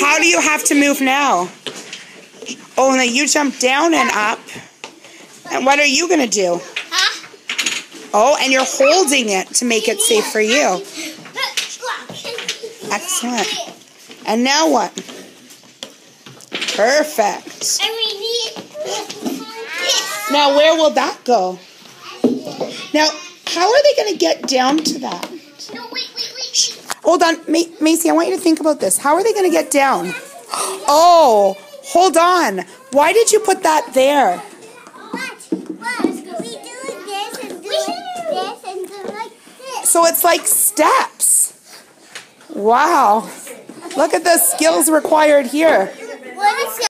how do you have to move now? Oh, and you jump down and up. And what are you going to do? Huh? Oh, and you're holding it to make it safe for you. Excellent. And now what? Perfect. And we need this. Now, where will that go? Now, how are they going to get down to that? Hold on, Ma- Macy, I want you to think about this. How are they going to get down? Oh, hold on. Why did you put that there? What? What? We do this and do this and do like this. So it's like steps. Wow. Look at the skills required here.